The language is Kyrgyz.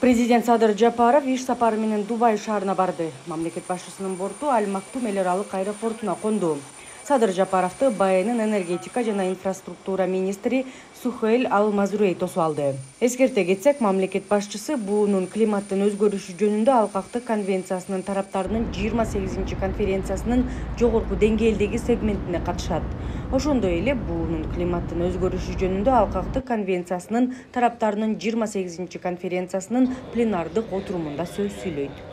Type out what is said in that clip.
президент садыр жапаров иш сапары менен дубай шаарына барды. Мамлекет башчысынын борту аль мактум эл аралык аэропортуна конду садыр жапаровду бнын энергетика жана инфраструктура министри сухейль ал мазрей тосуп алды. Эскерте кетсек мамлекет башчысы буунун климаттын өзгөрүшү жөнүндө алкактык конвенциясынын тараптарынын жыйырма сегизинчи конференциясынын жогорку деңгээлдеги сегментине катышат. Ошондой эле буунун климаттын өзгөрүшү жөнүндө алкактык конвенциясынын тараптарынын жыйырма сегизинчи конференциясынын пленардык отурумунда сөз сүйлөйт